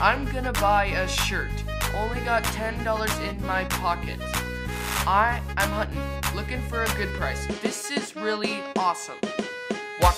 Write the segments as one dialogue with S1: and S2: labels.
S1: I'm gonna buy a shirt. Only got $10 in my pocket. I, I'm hunting, looking for a good price. This is really awesome.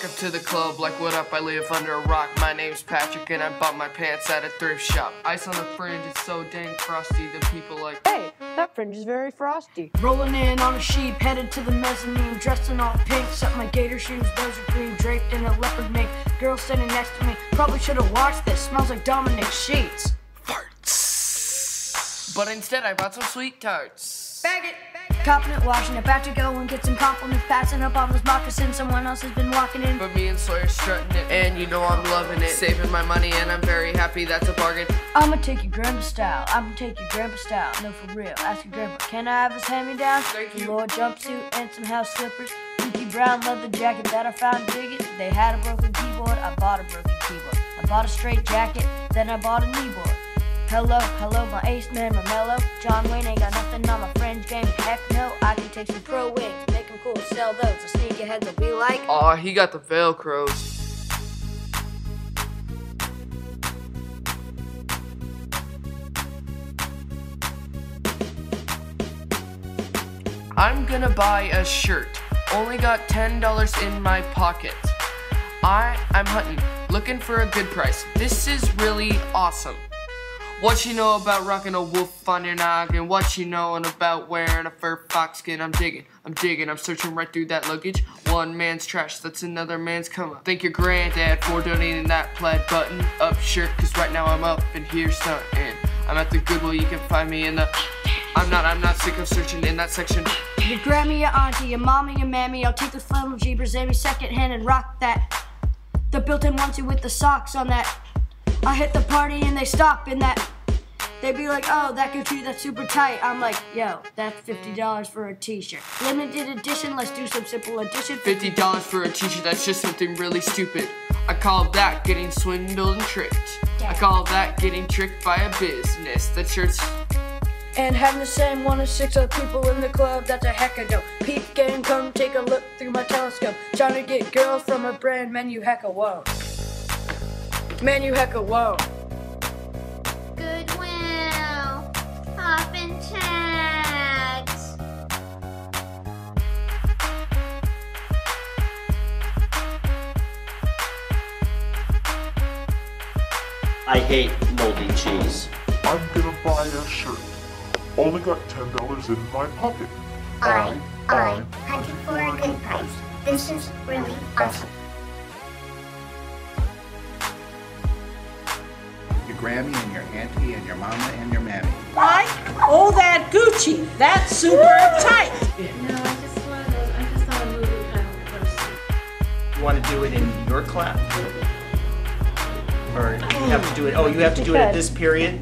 S1: Walk up to the club like what up, I live under a rock. My name's Patrick and I bought my pants at a thrift shop. Ice on the fringe, it's so dang frosty, the people like
S2: Hey, that fringe is very frosty.
S3: Rolling in on a sheep, headed to the mezzanine, dressed in all pink, set my gator shoes, those are green, draped in a leopard mink. Girl standing next to me, probably should have watched this, smells like Dominic sheets.
S1: farts. But instead I bought some sweet tarts.
S3: Bag it! It, washing it, about to go and get some compliments, passing up on those moccasins someone else has been walking in.
S1: But me and Sawyer strutting it, and you know I'm loving it. Saving my money, and I'm very happy that's a bargain.
S3: I'ma take your grandpa style, I'ma take your grandpa style, no for real. Ask your grandpa, can I have his hand-me-down?
S1: Thank you.
S3: Lord jumpsuit and some house slippers. Pinky brown leather jacket that I found digging. They had a broken keyboard, I bought a broken keyboard. I bought a straight jacket, then I bought a kneeboard. Hello, hello, my ace man, my mellow. John Wayne ain't got nothing on my fringe game. Heck no, I can take some pro wings, make them cool, sell those. The sneakerheads will be like,
S1: Aw, he got the Velcros. I'm gonna buy a shirt. Only got $10 in my pocket. I, I'm hunting, looking for a good price. This is really awesome. What you know about rocking a wolf on your noggin? What you knowin' about wearing a fur fox skin? I'm digging, I'm digging, I'm searching right through that luggage. One man's trash, that's another man's come up. Thank your granddad for donating that plaid button up shirt, cause right now I'm up in here stunting. I'm at the Goodwill, you can find me in the. I'm not, I'm not sick of searching in that section.
S3: Your Grammy, your auntie, your mommy, your mammy. I'll take the flannel jeepers, second hand and rock that. The built-in one onesie with the socks on that. I hit the party and they stop in that. They be like, oh, that Gucci, that's super tight. I'm like, yo, that's $50 for a t-shirt. Limited edition, let's do some simple addition.
S1: $50 for a t-shirt, that's just something really stupid. I call that getting swindled and tricked. I call that getting tricked by a business. That shirt's
S3: And having the same one as six other people in the club, that's a heck of dope. Peep game, come take a look through my telescope. Trying to get girls from a brand, man, you heck a whoa. Man, you heck a whoa.
S4: I hate moldy cheese.
S5: I'm gonna buy a shirt. Only got ten dollars in my pocket.
S6: I, I i hunted for a good price. This is really awesome.
S7: your Grammy and your auntie and your mama and your mammy.
S8: Why? Oh, that Gucci. That's super tight.
S9: No, I just one of those. I'm just not a movie kind of person.
S4: You want to do it in your clap? Or you have to do it, oh, you have to do it at this period?